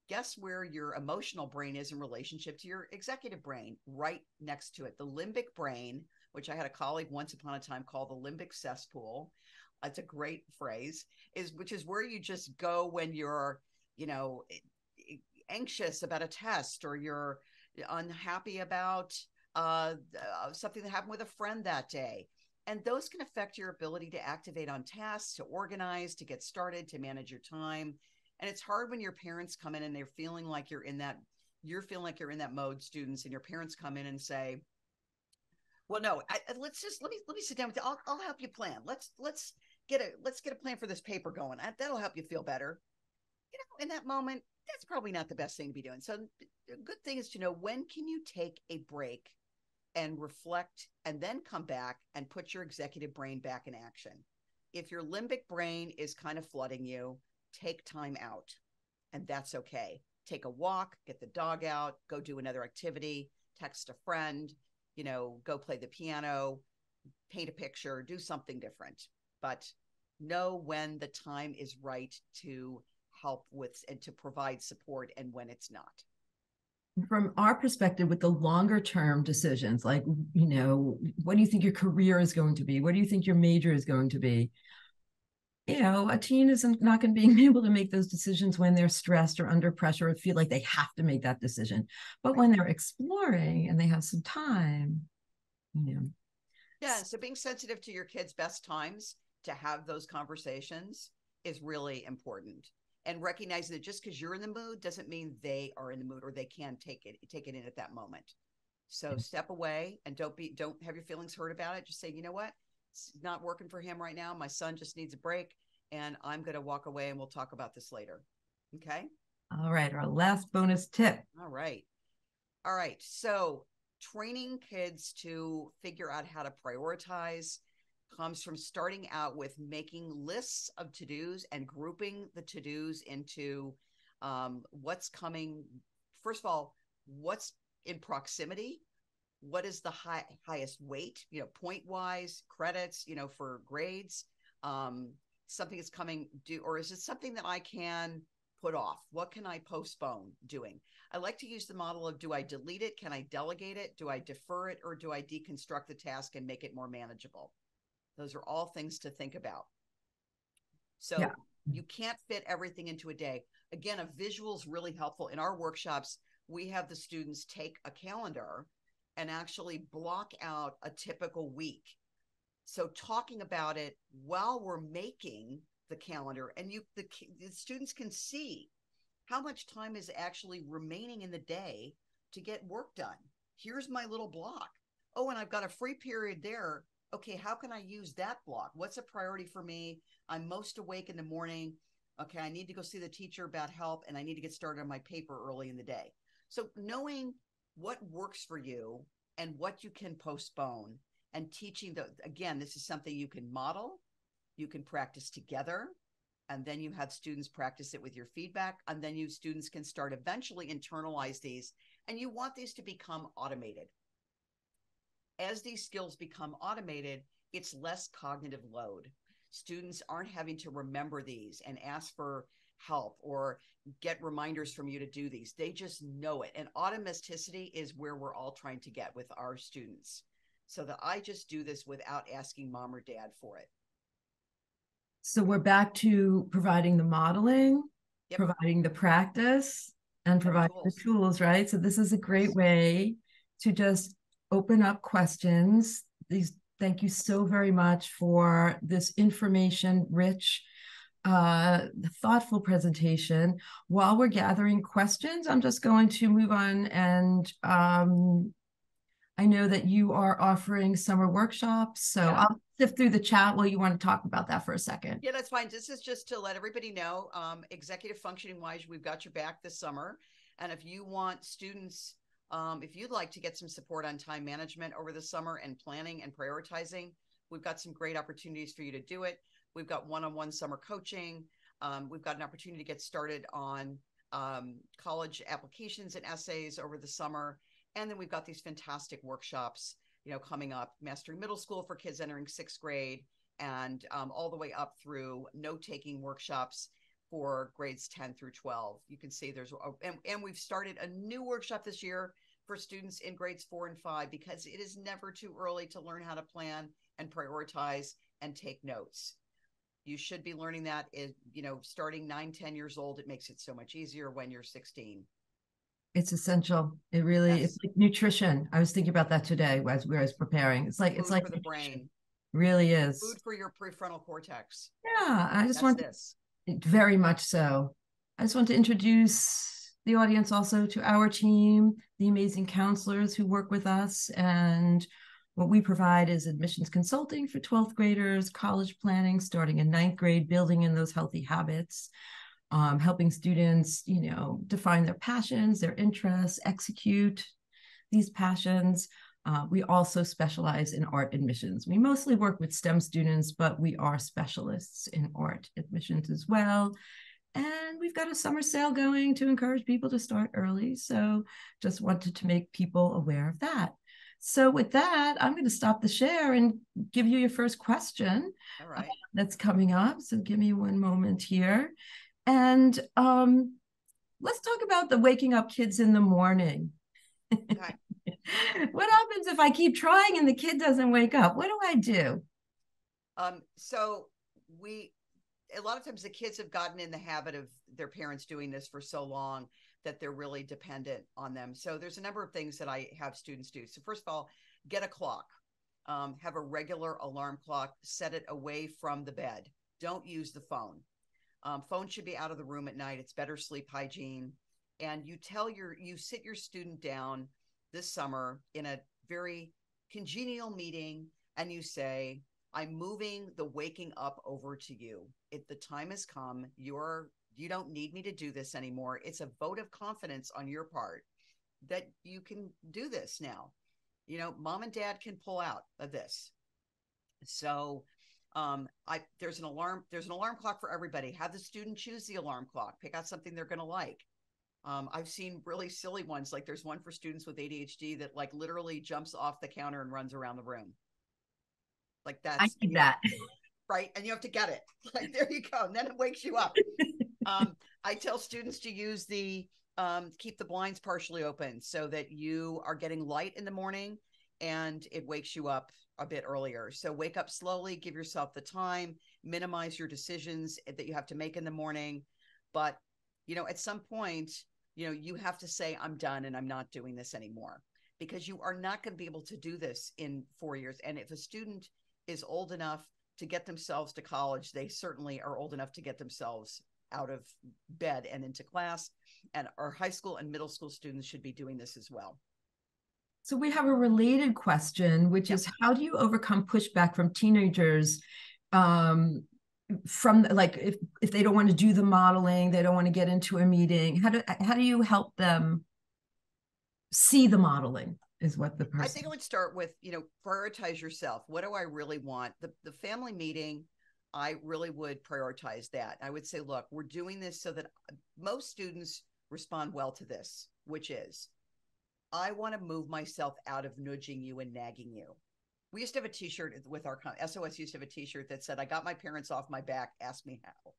guess where your emotional brain is in relationship to your executive brain? Right next to it the limbic brain which i had a colleague once upon a time call the limbic cesspool. It's a great phrase is which is where you just go when you're you know anxious about a test or you're unhappy about uh, uh, something that happened with a friend that day. And those can affect your ability to activate on tasks, to organize, to get started, to manage your time. And it's hard when your parents come in and they're feeling like you're in that, you're feeling like you're in that mode, students, and your parents come in and say, Well, no, I, let's just let me let me sit down with you. I'll, I'll help you plan. Let's let's get a let's get a plan for this paper going. I, that'll help you feel better. You know, in that moment, that's probably not the best thing to be doing. So, the good thing is to know when can you take a break and reflect, and then come back and put your executive brain back in action. If your limbic brain is kind of flooding you, take time out, and that's okay. Take a walk, get the dog out, go do another activity, text a friend, you know, go play the piano, paint a picture, do something different. But know when the time is right to help with and to provide support and when it's not from our perspective with the longer term decisions like you know what do you think your career is going to be? What do you think your major is going to be? You know a teen isn't not going to be able to make those decisions when they're stressed or under pressure or feel like they have to make that decision. But when they're exploring and they have some time you know. Yeah so being sensitive to your kids best times to have those conversations is really important and recognizing that just because you're in the mood doesn't mean they are in the mood or they can take it take it in at that moment. So mm-hmm. step away and don't be don't have your feelings hurt about it. Just say you know what? It's not working for him right now. My son just needs a break and i'm going to walk away and we'll talk about this later. Okay? All right our last bonus tip. All right. All right so training kids to figure out how to prioritize comes from starting out with making lists of to dos and grouping the to dos into um, what's coming. First of all, what's in proximity? What is the high, highest weight, you know, point wise, credits, you know, for grades? Um, something is coming due, or is it something that I can put off? What can I postpone doing? I like to use the model of do I delete it? Can I delegate it? Do I defer it? Or do I deconstruct the task and make it more manageable? Those are all things to think about. So yeah. you can't fit everything into a day. Again, a visual is really helpful. In our workshops, we have the students take a calendar and actually block out a typical week. So talking about it while we're making the calendar and you the, the students can see how much time is actually remaining in the day to get work done. Here's my little block. Oh, and I've got a free period there okay, how can I use that block? What's a priority for me? I'm most awake in the morning. Okay, I need to go see the teacher about help and I need to get started on my paper early in the day. So, knowing what works for you and what you can postpone and teaching the again, this is something you can model, you can practice together, and then you have students practice it with your feedback, and then you students can start eventually internalize these. And you want these to become automated as these skills become automated, it's less cognitive load. Students aren't having to remember these and ask for help or get reminders from you to do these. They just know it. And automaticity is where we're all trying to get with our students so that I just do this without asking mom or dad for it. So we're back to providing the modeling, yep. providing the practice, and providing the tools. the tools, right? So this is a great way to just open up questions. These thank you so very much for this information rich uh, thoughtful presentation. While we're gathering questions, I'm just going to move on and um, I know that you are offering summer workshops, so yeah. I'll sift through the chat while you want to talk about that for a second. Yeah, that's fine. This is just to let everybody know, um, executive functioning wise, we've got your back this summer. And if you want students um, if you'd like to get some support on time management over the summer and planning and prioritizing, we've got some great opportunities for you to do it. We've got one on one summer coaching. Um, we've got an opportunity to get started on um, college applications and essays over the summer. And then we've got these fantastic workshops, you know, coming up mastering middle school for kids entering sixth grade and um, all the way up through note taking workshops for grades 10 through 12. You can see there's, and, and we've started a new workshop this year for students in grades four and five because it is never too early to learn how to plan and prioritize and take notes. You should be learning that is, you know, starting nine, 10 years old. It makes it so much easier when you're 16. It's essential. It really, yes. it's like nutrition. I was thinking about that today as we was preparing. It's like, Food it's like the brain. Really is. Food for your prefrontal cortex. Yeah. I just That's want this. Very much so. I just want to introduce the audience also to our team, the amazing counselors who work with us, and What we provide is admissions consulting for 12th graders, college planning starting in ninth grade, building in those healthy habits, um, helping students, you know, define their passions, their interests, execute these passions. Uh, we also specialize in art admissions. We mostly work with STEM students, but we are specialists in art admissions as well. And we've got a summer sale going to encourage people to start early. So just wanted to make people aware of that. So with that, I'm going to stop the share and give you your first question. All right. Uh, that's coming up. So give me one moment here. And um, let's talk about the waking up kids in the morning. Okay. what happens if I keep trying and the kid doesn't wake up? What do I do? Um, so we a lot of times the kids have gotten in the habit of their parents doing this for so long that they're really dependent on them. So there's a number of things that I have students do. So first of all, get a clock. Um, have a regular alarm clock. Set it away from the bed. Don't use the phone. Um, phone should be out of the room at night. It's better sleep hygiene. And you tell your you sit your student down this summer in a very congenial meeting, and you say, "I'm moving the waking up over to you. If the time has come, you're you don't need me to do this anymore. It's a vote of confidence on your part that you can do this now. You know, mom and dad can pull out of this. So um, I there's an alarm, there's an alarm clock for everybody. Have the student choose the alarm clock, pick out something they're gonna like. Um, I've seen really silly ones, like there's one for students with ADHD that like literally jumps off the counter and runs around the room. Like that's I need that. right? And you have to get it. Like there you go. And then it wakes you up um, I tell students to use the um, keep the blinds partially open so that you are getting light in the morning and it wakes you up a bit earlier. So wake up slowly, give yourself the time, minimize your decisions that you have to make in the morning. But, you know, at some point, you know, you have to say, I'm done and I'm not doing this anymore because you are not going to be able to do this in four years. And if a student is old enough to get themselves to college, they certainly are old enough to get themselves out of bed and into class. And our high school and middle school students should be doing this as well. So we have a related question, which is how do you overcome pushback from teenagers um, from like if, if they don't want to do the modeling, they don't want to get into a meeting, how do how do you help them see the modeling? Is what the person I think I would start with, you know, prioritize yourself. What do I really want? The the family meeting I really would prioritize that. I would say, look, we're doing this so that uh, most students respond well to this, which is I want to move myself out of nudging you and nagging you. We used to have a t-shirt with our SOS used to have a t-shirt that said, I got my parents off my back, ask me how.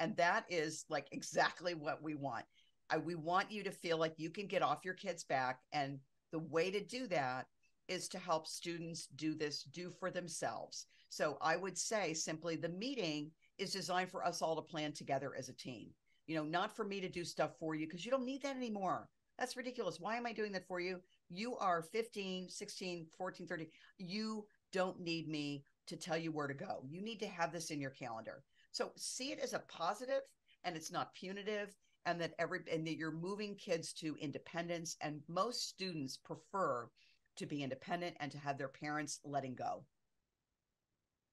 And that is like exactly what we want. I, we want you to feel like you can get off your kids' back. And the way to do that is to help students do this, do for themselves. So I would say simply the meeting is designed for us all to plan together as a team. You know, not for me to do stuff for you because you don't need that anymore. That's ridiculous. Why am I doing that for you? You are 15, 16, 14, 13. You don't need me to tell you where to go. You need to have this in your calendar. So see it as a positive and it's not punitive and that every and that you're moving kids to independence and most students prefer to be independent and to have their parents letting go.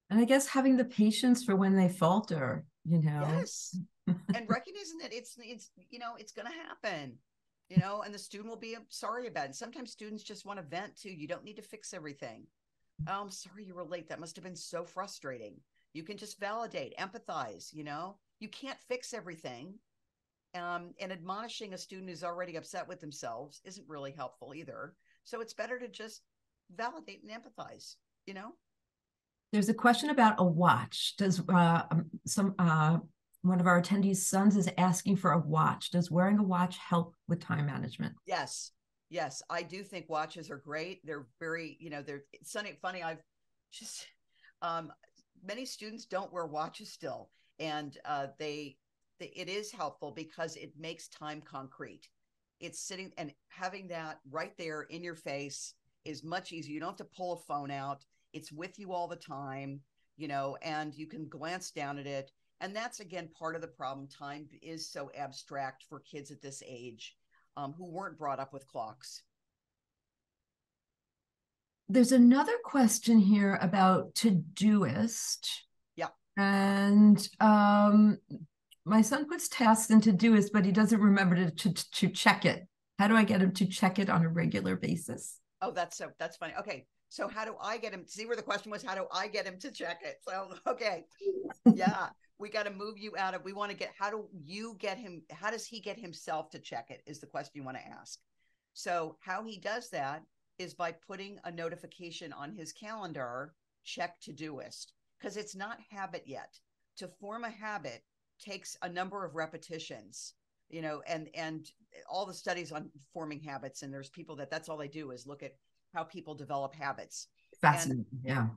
And i guess having the patience for when they falter you know? Yes. And recognizing that it's it's you know it's going to happen you know and the student will be sorry about it. Sometimes students just want to vent too. You don't need to fix everything. Oh, i'm sorry you were late. That must have been so frustrating. You can just validate empathize you know? You can't fix everything um, and admonishing a student who's already upset with themselves isn't really helpful either so it's better to just validate and empathize you know there's a question about a watch. Does uh, um, some uh, one of our attendees' sons is asking for a watch? Does wearing a watch help with time management? Yes, yes, I do think watches are great. They're very, you know, they're funny. Funny, I've just um, many students don't wear watches still, and uh, they, they it is helpful because it makes time concrete. It's sitting and having that right there in your face is much easier. You don't have to pull a phone out it's with you all the time, you know, and you can glance down at it. And that's again part of the problem. Time is so abstract for kids at this age um, who weren't brought up with clocks. there's another question here about Todoist. Yeah. And um, my son puts tasks in Todoist, but he doesn't remember to, to, to check it. How do I get him to check it on a regular basis? Oh, that's so that's funny. Okay. So how do I get him? See where the question was, how do I get him to check it? So okay. Yeah. we got to move you out of we want to get how do you get him how does he get himself to check it is the question you want to ask. So how he does that is by putting a notification on his calendar, check Todoist, because it's not habit yet. To form a habit takes a number of repetitions you know and and all the studies on forming habits and there's people that that's all they do is look at how people develop habits fascinating and, yeah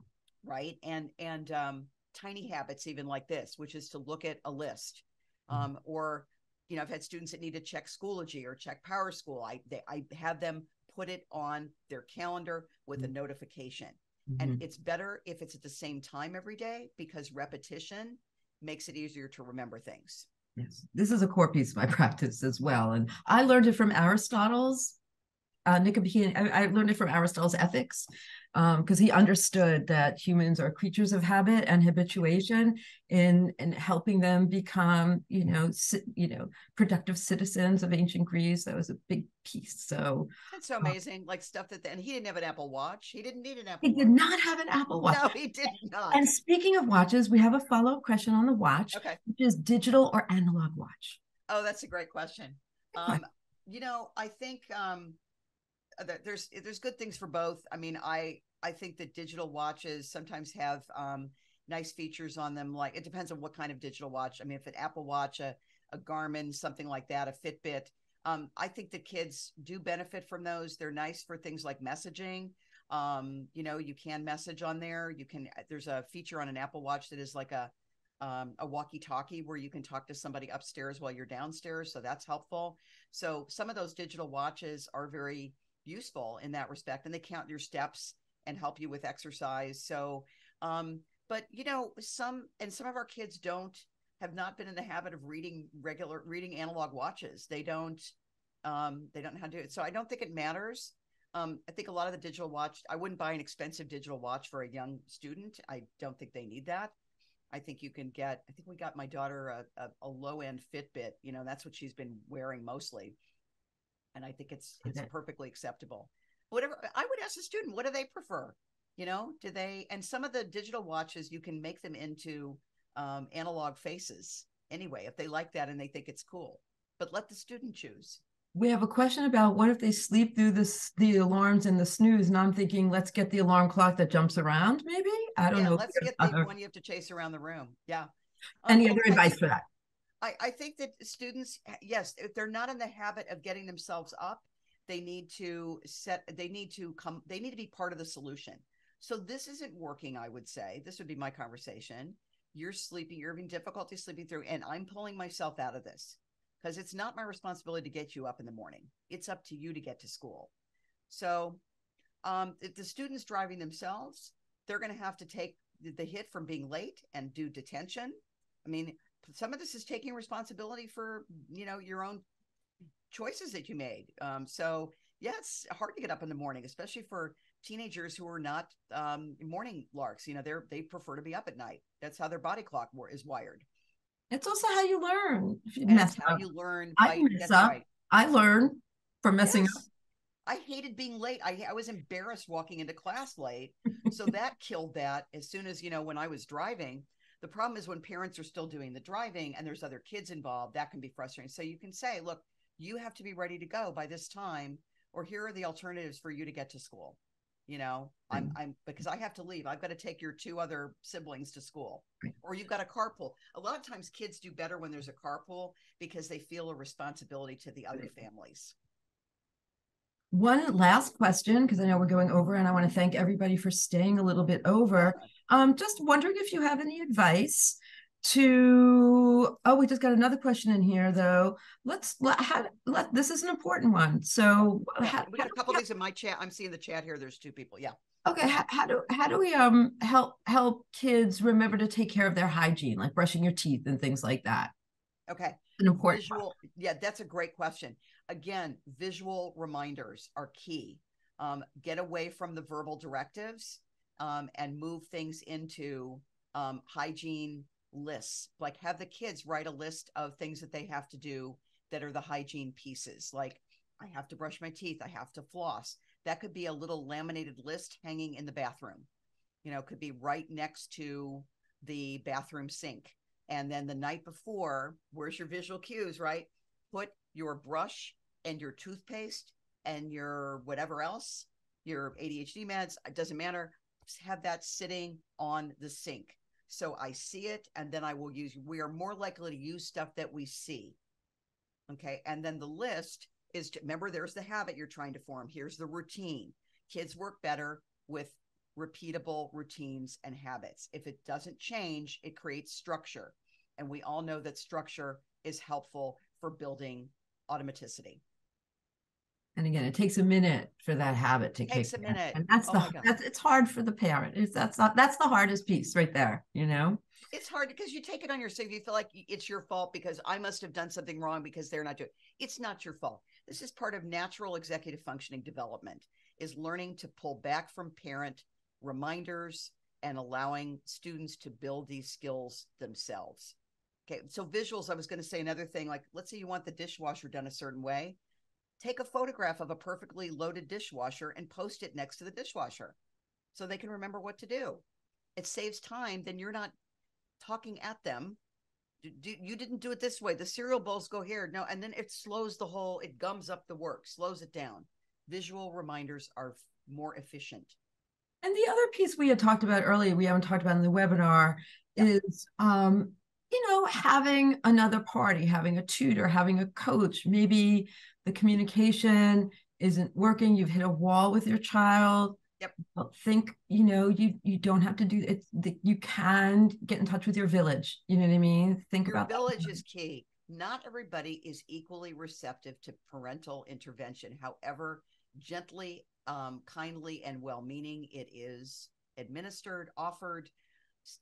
right and and um tiny habits even like this which is to look at a list mm-hmm. um or you know i've had students that need to check schoology or check power school i they, i have them put it on their calendar with mm-hmm. a notification mm-hmm. and it's better if it's at the same time every day because repetition makes it easier to remember things Yes, this is a core piece of my practice as well. And I learned it from Aristotle's uh, Nicomachean. I, I learned it from Aristotle's Ethics because um, he understood that humans are creatures of habit and habituation in in helping them become, you know, si- you know, productive citizens of ancient Greece. That was a big piece. So that's so uh, amazing, like stuff that. And he didn't have an Apple Watch. He didn't need an Apple. He watch. did not have an Apple Watch. No, he did not. And speaking of watches, we have a follow up question on the watch, okay. which is digital or analog watch. Oh, that's a great question. Um, you know, I think um, there's there's good things for both. I mean, I I think that digital watches sometimes have um, nice features on them. Like it depends on what kind of digital watch. I mean, if an Apple Watch, a a Garmin, something like that, a Fitbit. Um, I think the kids do benefit from those. They're nice for things like messaging. Um, you know, you can message on there. You can. There's a feature on an Apple Watch that is like a um, a walkie-talkie where you can talk to somebody upstairs while you're downstairs. So that's helpful. So some of those digital watches are very useful in that respect and they count your steps and help you with exercise. So um but you know some and some of our kids don't have not been in the habit of reading regular reading analog watches. They don't um they don't know how to do it. So i don't think it matters. Um i think a lot of the digital watch i wouldn't buy an expensive digital watch for a young student. I don't think they need that. I think you can get. I think we got my daughter a, a, a low end Fitbit. You know, that's what she's been wearing mostly and I think it's it's perfectly acceptable. Whatever I would ask a student, what do they prefer? You know, do they? And some of the digital watches, you can make them into um, analog faces anyway if they like that and they think it's cool. But let the student choose. We have a question about what if they sleep through this the alarms and the snooze, and I'm thinking, let's get the alarm clock that jumps around. Maybe I don't yeah, know. Let's get the one you have to chase around the room. Yeah. Any um, other advice for that? I, I think that students, yes, if they're not in the habit of getting themselves up, they need to set, they need to come, they need to be part of the solution. So this isn't working, I would say. This would be my conversation. You're sleeping, you're having difficulty sleeping through, and I'm pulling myself out of this because it's not my responsibility to get you up in the morning. It's up to you to get to school. So um, if the students driving themselves, they're going to have to take the hit from being late and do detention. I mean, some of this is taking responsibility for you know your own choices that you made um, so yeah it's hard to get up in the morning especially for teenagers who are not um, morning larks you know they're they prefer to be up at night that's how their body clock is wired it's also how you learn you that's how up. you learn i mess up right. i learn from messing yes. up I hated being late. I, I was embarrassed walking into class late. So that killed that as soon as, you know, when I was driving, the problem is when parents are still doing the driving and there's other kids involved, that can be frustrating. So you can say, look, you have to be ready to go by this time, or here are the alternatives for you to get to school. You know, I'm mm-hmm. I'm because I have to leave. I've got to take your two other siblings to school. Or you've got a carpool. A lot of times kids do better when there's a carpool because they feel a responsibility to the other families. One last question, because I know we're going over, and I want to thank everybody for staying a little bit over. Um, just wondering if you have any advice to oh we just got another question in here though. Let's let, how, let this is an important one. So how, we got a couple of things in my chat i'm seeing the chat here there's two people yeah. Okay how, how, do how do we um help help kids remember to take care of their hygiene like brushing your teeth and things like that? Okay. An important visual yeah that's a great question again visual reminders are key um, get away from the verbal directives um, and move things into um, hygiene lists. Like have the kids write a list of things that they have to do that are the hygiene pieces. Like I have to brush my teeth, I have to floss. That could be a little laminated list hanging in the bathroom. You know, could be right next to the bathroom sink. And then the night before, where's your visual cues, right? Put your brush and your toothpaste and your whatever else, your ADHD meds, it doesn't matter. Have that sitting on the sink. So I see it and then I will use, we are more likely to use stuff that we see. Okay. And then the list is to remember there's the habit you're trying to form. Here's the routine. Kids work better with repeatable routines and habits. If it doesn't change, it creates structure. And we all know that structure is helpful for building automaticity. And again, it takes a minute for that habit to it takes a minute. And that's oh the that's it's hard for the parent. It's that's not that's the hardest piece right there, you know? It's hard because you take it on yourself. You feel like it's your fault because I must have done something wrong because they're not doing it's not your fault. This is part of natural executive functioning development is learning to pull back from parent reminders and allowing students to build these skills themselves. Okay, so visuals, I was going to say another thing like, let's say you want the dishwasher done a certain way. Take a photograph of a perfectly loaded dishwasher and post it next to the dishwasher so they can remember what to do. It saves time, then you're not talking at them. You didn't do it this way. The cereal bowls go here. No, and then it slows the whole, it gums up the work, slows it down. Visual reminders are more efficient. And the other piece we had talked about earlier, we haven't talked about in the webinar, is um, you know, having another party, having a tutor, having a coach. Maybe the communication isn't working. You've hit a wall with your child. Yep. Think, you know, you you don't have to do it. You can get in touch with your village. You know what I mean? Think your about village that. is key. Not everybody is equally receptive to parental intervention. However, gently, um, kindly, and well-meaning it is administered, offered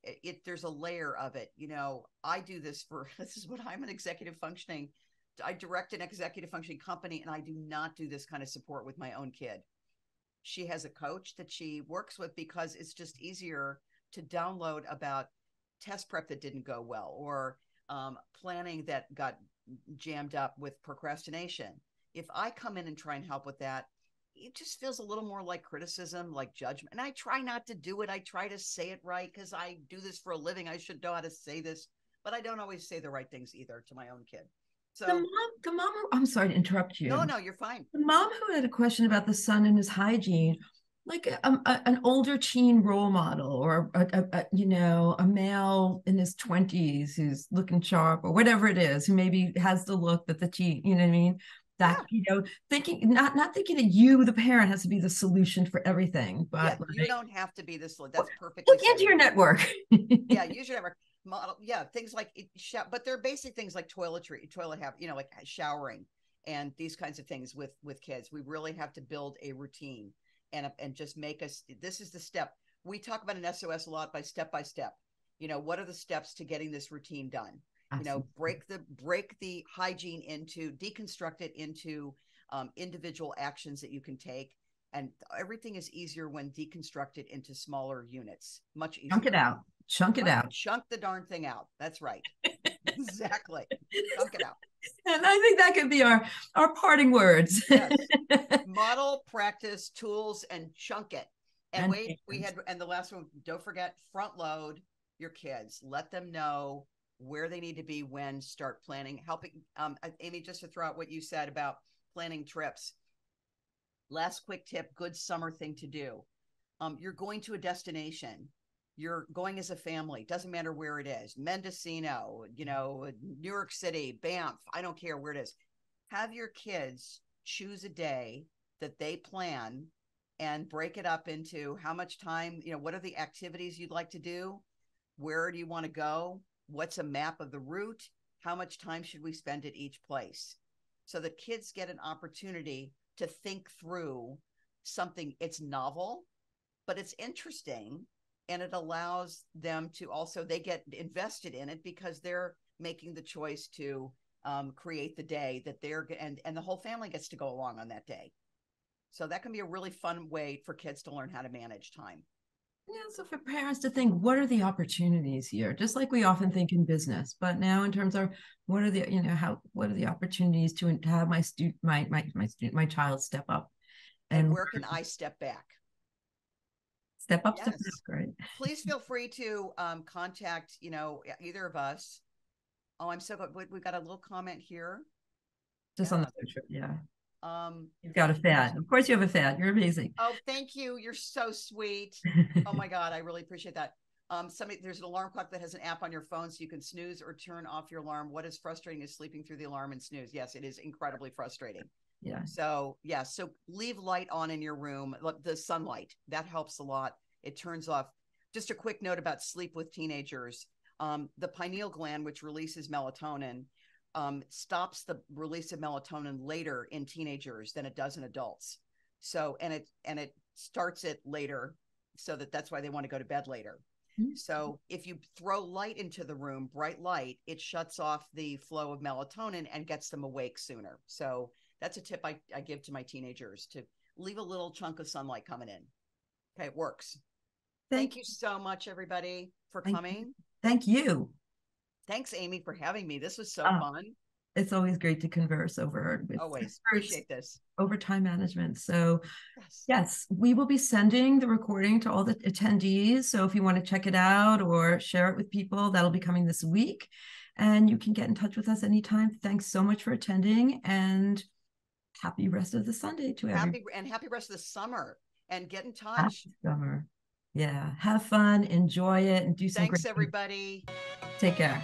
it there's a layer of it you know i do this for this is what i'm an executive functioning i direct an executive functioning company and i do not do this kind of support with my own kid. She has a coach that she works with because it's just easier to download about test prep that didn't go well or um, planning that got jammed up with procrastination. If i come in and try and help with that it just feels a little more like criticism, like judgment. And I try not to do it. I try to say it right because I do this for a living. I should know how to say this, but I don't always say the right things either to my own kid. So the mom, the mom, I'm sorry to interrupt you. No, no, you're fine. The mom who had a question about the son and his hygiene, like a, um, a, an older teen role model or a, a, you know a male in his 20s who's looking sharp or whatever it is who maybe has the look that the teen you know what i mean that yeah. you know thinking not not thinking that you the parent has to be the solution for everything but yeah, like, you don't have to be the solution that's perfectly look into your network. Yeah use your network. Model yeah things like but they're basic things like toiletry toilet have you know like uh, showering and these kinds of things with with kids. We really have to build a routine and uh, and just make us this is the step we talk about an sos a lot by step by step. You know what are the steps to getting this routine done you know break the break the hygiene into deconstruct it into um, individual actions that you can take and everything is easier when deconstructed into smaller units much easier chunk it out chunk it out. chunk the darn thing out that's right exactly chunk it out. And i think that could be our our parting words. Yes. model practice tools and chunk it. And, and wait we had and the last one don't forget front load your kids let them know where they need to be when start planning helping um, uh, amy just to throw out what you said about planning trips. Last quick tip good summer thing to do. Um, you're going to a destination. You're going as a family. Doesn't matter where it is mendocino you know new york city banff i don't care where it is. Have your kids choose a day that they plan and break it up into how much time you know what are the activities you'd like to do? Where do you want to go what's a map of the route? How much time should we spend at each place? So that kids get an opportunity to think through something. It's novel but it's interesting and it allows them to also they get invested in it because they're making the choice to um, create the day that they're and and the whole family gets to go along on that day. So that can be a really fun way for kids to learn how to manage time. Yeah, so for parents to think, what are the opportunities here? Just like we often think in business, but now in terms of what are the, you know, how what are the opportunities to have my student, my my my student, my child step up, and, and where can I step back? Step up, yes. step back, right? Please feel free to um, contact, you know, either of us. Oh, I'm so good. We've got a little comment here. Just yeah. on the picture, yeah. Um, You've got a fat. Of course, you have a fat. You're amazing. Oh, thank you. You're so sweet. oh my God, I really appreciate that. Um, somebody there's an alarm clock that has an app on your phone so you can snooze or turn off your alarm. What is frustrating is sleeping through the alarm and snooze. Yes, it is incredibly frustrating. Yeah. So yeah, so leave light on in your room, the sunlight that helps a lot. It turns off. Just a quick note about sleep with teenagers. Um, the pineal gland, which releases melatonin, um, stops the release of melatonin later in teenagers than it does in adults. So and it and it starts it later, so that that's why they want to go to bed later. Mm-hmm. So if you throw light into the room, bright light, it shuts off the flow of melatonin and gets them awake sooner. So that's a tip I, I give to my teenagers to leave a little chunk of sunlight coming in. Okay, it works. Thank, Thank you so much, everybody, for Thank coming. You. Thank you. Thanks, Amy, for having me. This was so uh, fun. It's always great to converse over. always appreciate this over time management. So, yes. yes, we will be sending the recording to all the attendees. So, if you want to check it out or share it with people, that'll be coming this week. And you can get in touch with us anytime. Thanks so much for attending and happy rest of the Sunday to everyone. Happy and happy rest of the summer and get in touch. Happy summer. Yeah. Have fun, enjoy it, and do some Thanks, everybody. Take care.